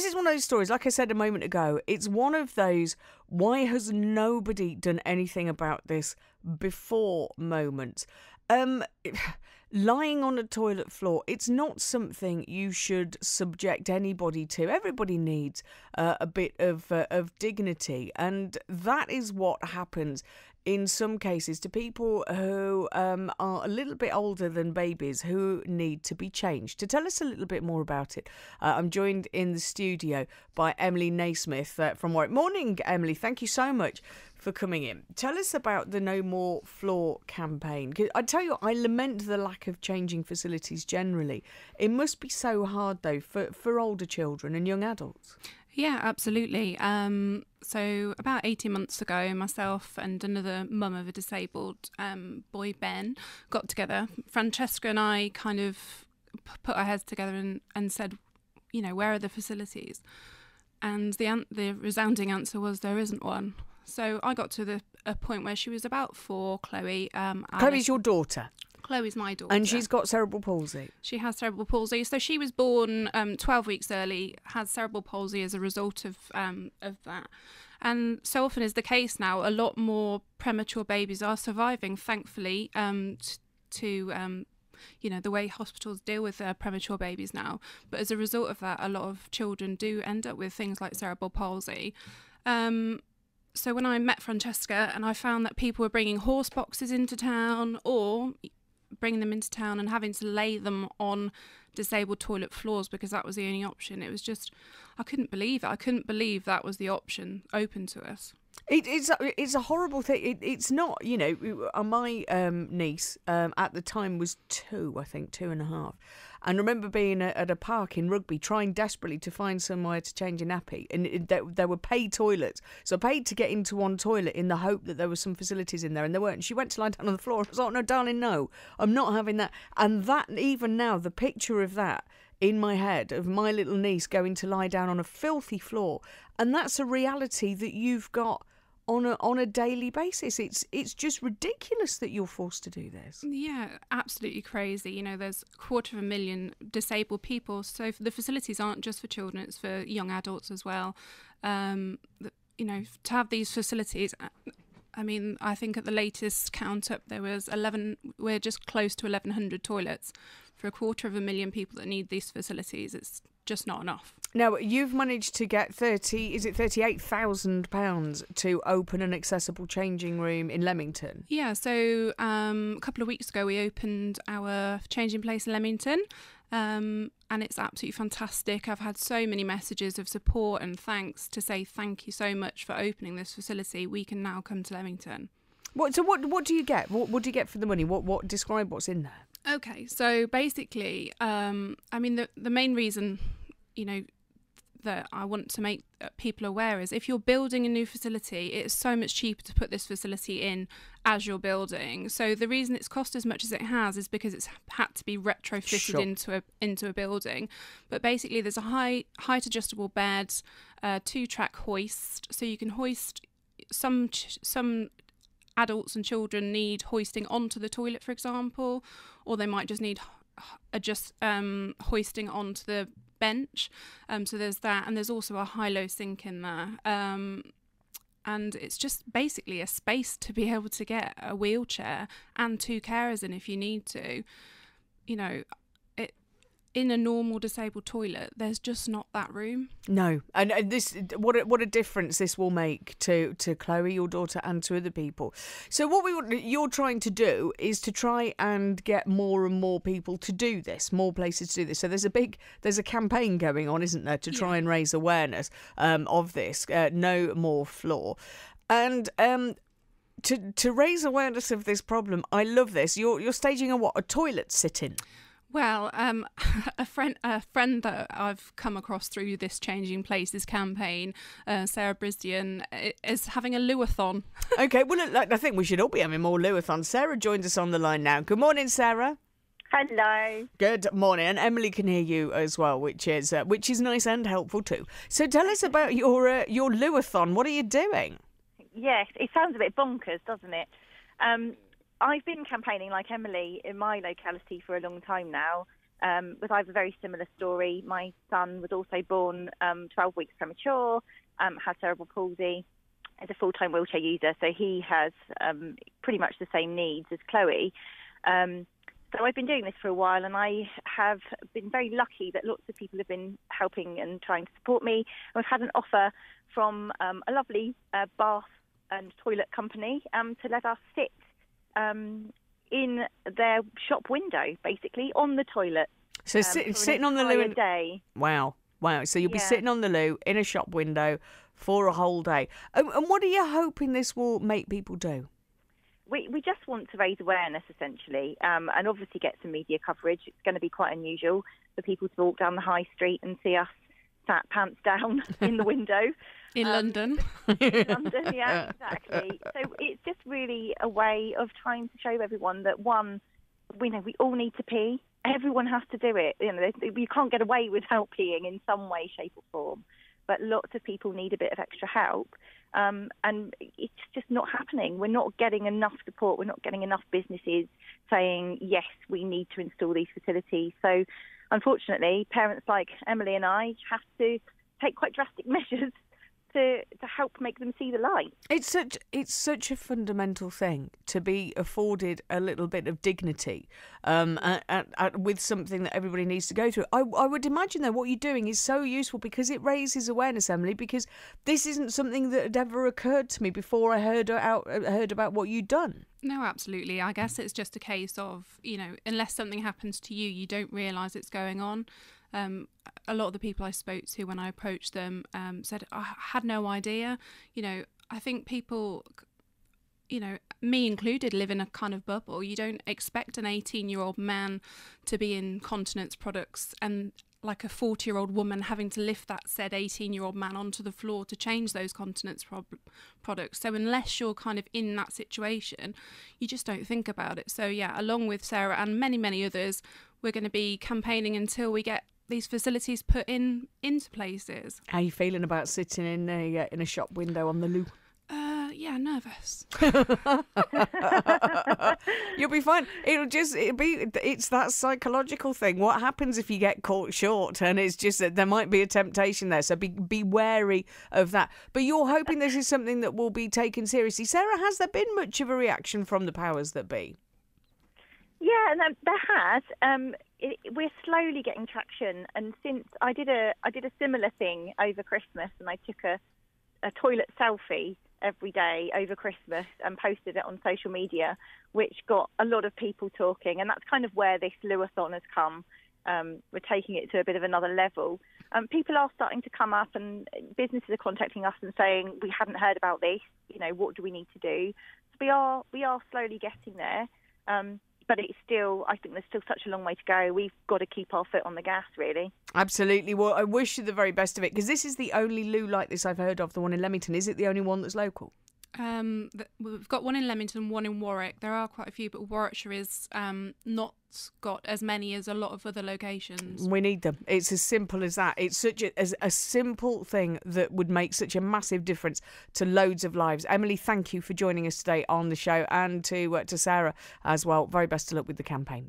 this is one of those stories, like I said a moment ago, it's one of those why has nobody done anything about this before moments. Um, lying on a toilet floor, it's not something you should subject anybody to. Everybody needs uh, a bit of uh, of dignity, and that is what happens in some cases to people who um, are a little bit older than babies who need to be changed. To tell us a little bit more about it, uh, I'm joined in the studio by Emily Naismith uh, from Warwick. Morning, Emily. Thank you so much for coming in. Tell us about the No More Floor campaign. I tell you, I lament the lack of changing facilities generally. It must be so hard, though, for, for older children and young adults. Yeah, absolutely. Um, so, about 18 months ago, myself and another mum of a disabled um, boy, Ben, got together. Francesca and I kind of put our heads together and, and said, you know, where are the facilities? And the, an- the resounding answer was there isn't one. So I got to the a point where she was about four, Chloe. Um, Chloe's your daughter. Chloe's my daughter. And she's got cerebral palsy. She has cerebral palsy. So she was born um, 12 weeks early, has cerebral palsy as a result of um, of that. And so often is the case now, a lot more premature babies are surviving, thankfully, um, t- to um, you know the way hospitals deal with their premature babies now. But as a result of that, a lot of children do end up with things like cerebral palsy. Um, so when I met Francesca and I found that people were bringing horse boxes into town or bringing them into town and having to lay them on disabled toilet floors because that was the only option. It was just, I couldn't believe it. I couldn't believe that was the option open to us. It, it's it's a horrible thing. It, it's not, you know. Uh, my um, niece um, at the time was two, I think, two and a half, and remember being at a park in Rugby, trying desperately to find somewhere to change a nappy, and there, there were paid toilets. So I paid to get into one toilet in the hope that there were some facilities in there, and there weren't. And she went to lie down on the floor. I was like, "No, darling, no, I'm not having that." And that, even now, the picture of that in my head of my little niece going to lie down on a filthy floor, and that's a reality that you've got on a on a daily basis. It's it's just ridiculous that you're forced to do this. Yeah, absolutely crazy. You know, there's a quarter of a million disabled people, so the facilities aren't just for children; it's for young adults as well. Um, you know, to have these facilities. Uh, I mean, I think at the latest count up, there was 11. We're just close to 1,100 toilets for a quarter of a million people that need these facilities. It's just not enough. Now you've managed to get thirty. Is it thirty-eight thousand pounds to open an accessible changing room in Leamington? Yeah. So um, a couple of weeks ago, we opened our changing place in Leamington. Um, and it's absolutely fantastic. I've had so many messages of support and thanks to say thank you so much for opening this facility. We can now come to Leamington. What? So what? What do you get? What, what do you get for the money? What? What? Describe what's in there. Okay, so basically, um, I mean the the main reason, you know, that I want to make uh, people aware is if you're building a new facility, it's so much cheaper to put this facility in as you're building. So the reason it's cost as much as it has is because it's had to be retrofitted sure. into a into a building. But basically, there's a high height adjustable bed, uh, two track hoist, so you can hoist some some adults and children need hoisting onto the toilet, for example, or they might just need adjust um, hoisting onto the bench. Um, so there's that, and there's also a high-low sink in there. Um, and it's just basically a space to be able to get a wheelchair and two carers in if you need to. You know, in a normal disabled toilet, there's just not that room. No, and, and this what a, what a difference this will make to to Chloe, your daughter, and to other people. So what we you're trying to do is to try and get more and more people to do this, more places to do this. So there's a big there's a campaign going on, isn't there, to try yeah. and raise awareness um, of this. Uh, no more floor, and um, to to raise awareness of this problem. I love this. You're you're staging a what a toilet sit-in. Well, um, a friend, a friend that I've come across through this Changing Places campaign, uh, Sarah Brisdion, is having a luathon. okay, well, look, I think we should all be having more luathons. Sarah joins us on the line now. Good morning, Sarah. Hello. Good morning, and Emily can hear you as well, which is uh, which is nice and helpful too. So, tell us about your uh, your luathon. What are you doing? Yes, it sounds a bit bonkers, doesn't it? Um, I've been campaigning like Emily in my locality for a long time now, um, with I have a very similar story. My son was also born um, 12 weeks premature, um, has cerebral palsy, is a full-time wheelchair user, so he has um, pretty much the same needs as Chloe. Um, so I've been doing this for a while, and I have been very lucky that lots of people have been helping and trying to support me. I've had an offer from um, a lovely uh, bath and toilet company to let us sit um, in their shop window, basically on the toilet. So um, sit, sitting on the loo. and- day. Wow, wow. So you'll be sitting on the loo in a shop window for a whole day. And, and what are you hoping this will make people do? we, we just want to raise awareness essentially um, and obviously get some media coverage. It's going to be quite unusual for people to walk down the high street and see us sat pants down in the window. In Um, London. in London, yeah, exactly. So it's just really a way of trying to show everyone that one, we know we all need to pee. Everyone has to do it. You know, you can't get away without peeing in some way, shape, or form. But lots of people need a bit of extra help, um, and it's just not happening. We're not getting enough support. We're not getting enough businesses saying yes, we need to install these facilities. So, unfortunately, parents like Emily and I have to take quite drastic measures to to help make them see the light. It's such it's such a fundamental thing to be afforded a little bit of dignity, um, a- a- a- with something that everybody needs to go through. I, I would imagine though what you're doing is so useful because it raises awareness, Emily. Because this isn't something that had ever occurred to me before I heard out heard about what you'd done. No, absolutely. I guess it's just a case of, you know, unless something happens to you, you don't realise it's going on. Um, a lot of the people I spoke to when I approached them um, said, I had no idea. You know, I think people, you know, me included, live in a kind of bubble. You don't expect an 18 year old man to be in continence products and like a 40 year old woman having to lift that said 18 year old man onto the floor to change those continence prob- products. So, unless you're kind of in that situation, you just don't think about it. So, yeah, along with Sarah and many, many others, we're going to be campaigning until we get these facilities put in into places. How are you feeling about sitting in a uh, in a shop window on the loo? Uh, yeah, nervous. You'll be fine. It'll just it'll be it's that psychological thing. What happens if you get caught short? And it's just that there might be a temptation there. So be be wary of that. But you're hoping this is something that will be taken seriously. Sarah, has there been much of a reaction from the powers that be? Yeah, and there has. Um, it, we're slowly getting traction, and since I did a I did a similar thing over Christmas, and I took a a toilet selfie every day over Christmas and posted it on social media, which got a lot of people talking, and that's kind of where this Lewathon has come. Um, we're taking it to a bit of another level. Um, people are starting to come up, and businesses are contacting us and saying we hadn't heard about this. You know, what do we need to do? So we are we are slowly getting there. Um, but it's still, I think there's still such a long way to go. We've got to keep our foot on the gas, really. Absolutely. Well, I wish you the very best of it because this is the only loo like this I've heard of. The one in Leamington. Is it the only one that's local? Um, we've got one in Leamington, one in Warwick. There are quite a few, but Warwickshire is um, not got as many as a lot of other locations. We need them. It's as simple as that. It's such a, as a simple thing that would make such a massive difference to loads of lives. Emily, thank you for joining us today on the show, and to uh, to Sarah as well. Very best of luck with the campaign.